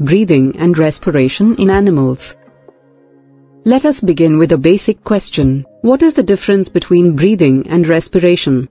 breathing and respiration in animals. Let us begin with a basic question. What is the difference between breathing and respiration?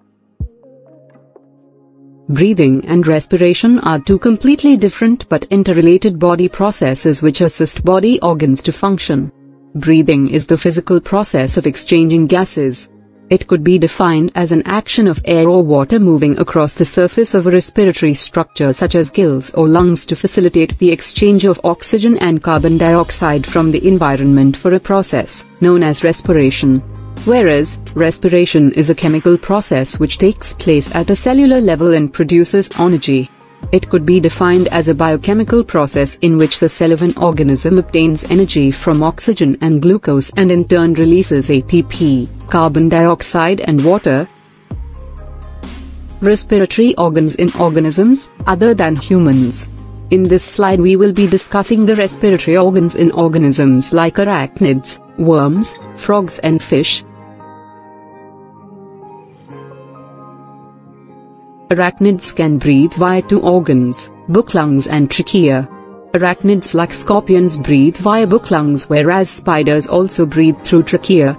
Breathing and respiration are two completely different but interrelated body processes which assist body organs to function. Breathing is the physical process of exchanging gases. It could be defined as an action of air or water moving across the surface of a respiratory structure such as gills or lungs to facilitate the exchange of oxygen and carbon dioxide from the environment for a process known as respiration whereas respiration is a chemical process which takes place at a cellular level and produces energy. It could be defined as a biochemical process in which the cell of an organism obtains energy from oxygen and glucose and in turn releases ATP, carbon dioxide and water. Respiratory organs in organisms, other than humans. In this slide we will be discussing the respiratory organs in organisms like arachnids, worms, frogs and fish, Arachnids can breathe via two organs, book lungs and trachea. Arachnids like scorpions breathe via book lungs whereas spiders also breathe through trachea.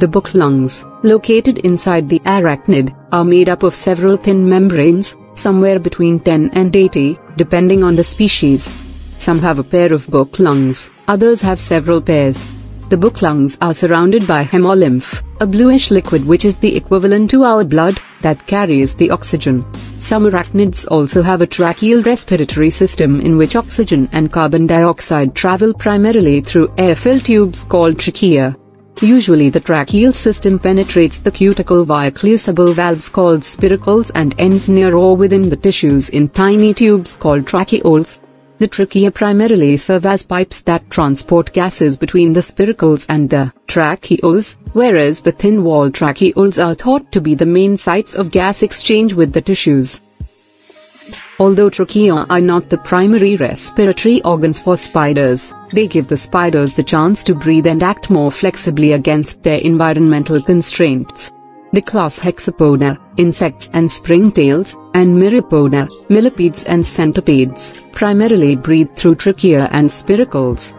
The book lungs, located inside the arachnid, are made up of several thin membranes, somewhere between 10 and 80, depending on the species. Some have a pair of book lungs, others have several pairs. The book lungs are surrounded by hemolymph, a bluish liquid which is the equivalent to our blood, that carries the oxygen. Some arachnids also have a tracheal respiratory system in which oxygen and carbon dioxide travel primarily through air-filled tubes called trachea. Usually the tracheal system penetrates the cuticle via cleusable valves called spiracles and ends near or within the tissues in tiny tubes called tracheoles. The trachea primarily serve as pipes that transport gases between the spiracles and the tracheoles, whereas the thin-walled tracheoles are thought to be the main sites of gas exchange with the tissues. Although trachea are not the primary respiratory organs for spiders, they give the spiders the chance to breathe and act more flexibly against their environmental constraints. The class Hexapoda, insects and springtails, and Myriapoda, millipedes and centipedes, primarily breathe through trachea and spiracles.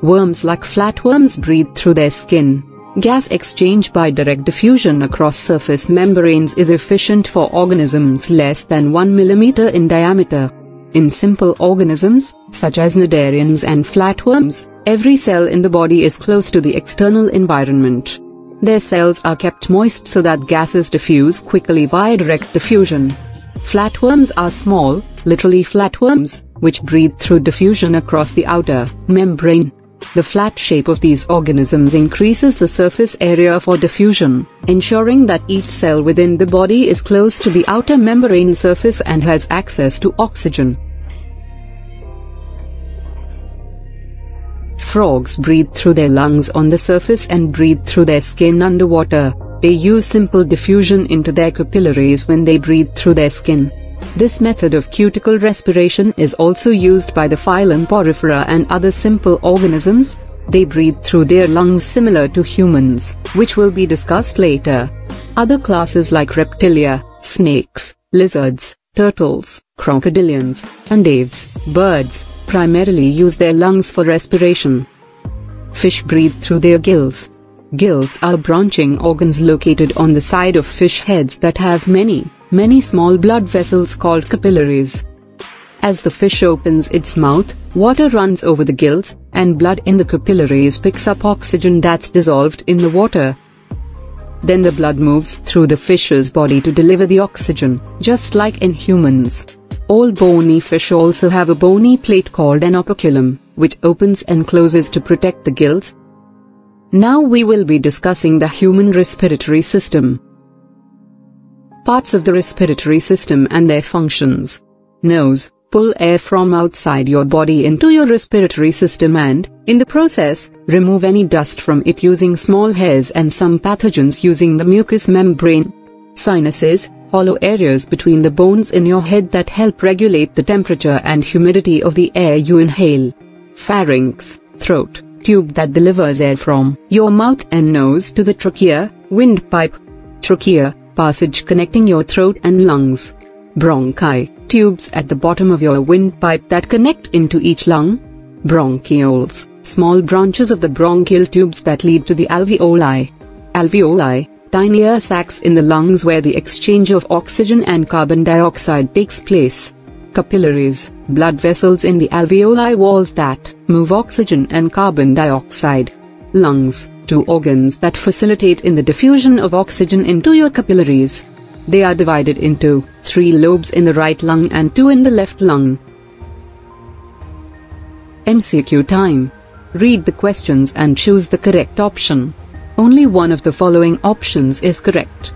Worms like flatworms breathe through their skin. Gas exchange by direct diffusion across surface membranes is efficient for organisms less than 1 mm in diameter. In simple organisms, such as cnidarians and flatworms, every cell in the body is close to the external environment. Their cells are kept moist so that gases diffuse quickly via direct diffusion. Flatworms are small, literally flatworms, which breathe through diffusion across the outer membrane. The flat shape of these organisms increases the surface area for diffusion, ensuring that each cell within the body is close to the outer membrane surface and has access to oxygen. Frogs breathe through their lungs on the surface and breathe through their skin underwater. They use simple diffusion into their capillaries when they breathe through their skin. This method of cuticle respiration is also used by the phylum Porifera and other simple organisms. They breathe through their lungs similar to humans, which will be discussed later. Other classes like reptilia, snakes, lizards, turtles, crocodilians, and aves, birds, primarily use their lungs for respiration. Fish breathe through their gills. Gills are branching organs located on the side of fish heads that have many, many small blood vessels called capillaries. As the fish opens its mouth, water runs over the gills, and blood in the capillaries picks up oxygen that's dissolved in the water. Then the blood moves through the fish's body to deliver the oxygen, just like in humans. All bony fish also have a bony plate called an operculum, which opens and closes to protect the gills. Now we will be discussing the human respiratory system. Parts of the respiratory system and their functions. Nose, pull air from outside your body into your respiratory system and, in the process, remove any dust from it using small hairs and some pathogens using the mucous membrane. Sinuses, hollow areas between the bones in your head that help regulate the temperature and humidity of the air you inhale. Pharynx, throat, tube that delivers air from your mouth and nose to the trachea, windpipe. Trachea, passage connecting your throat and lungs. Bronchi, Tubes at the bottom of your windpipe that connect into each lung. Bronchioles, small branches of the bronchial tubes that lead to the alveoli. Alveoli, tiny air sacs in the lungs where the exchange of oxygen and carbon dioxide takes place. Capillaries, blood vessels in the alveoli walls that move oxygen and carbon dioxide. Lungs, two organs that facilitate in the diffusion of oxygen into your capillaries. They are divided into three lobes in the right lung and two in the left lung. MCQ time. Read the questions and choose the correct option. Only one of the following options is correct.